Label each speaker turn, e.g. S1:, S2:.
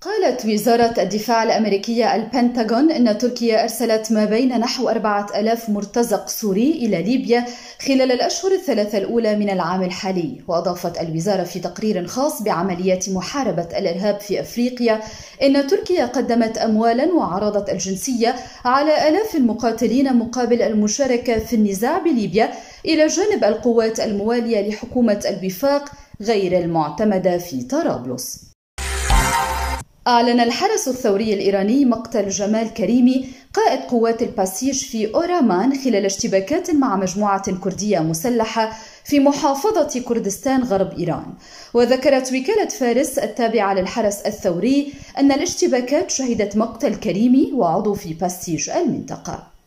S1: قالت وزارة الدفاع الأمريكية البنتاغون أن تركيا أرسلت ما بين نحو أربعة ألاف مرتزق سوري إلى ليبيا خلال الأشهر الثلاثة الأولى من العام الحالي وأضافت الوزارة في تقرير خاص بعمليات محاربة الإرهاب في أفريقيا إن تركيا قدمت أموالا وعرضت الجنسية على آلاف المقاتلين مقابل المشاركة في النزاع بليبيا إلى جانب القوات الموالية لحكومة الوفاق غير المعتمدة في طرابلس. أعلن الحرس الثوري الإيراني مقتل جمال كريمي قائد قوات الباسيج في أورامان خلال اشتباكات مع مجموعة كردية مسلحة في محافظة كردستان غرب إيران. وذكرت وكالة فارس التابعة للحرس الثوري أن الاشتباكات شهدت مقتل كريمي وعضو في باسيج المنطقة.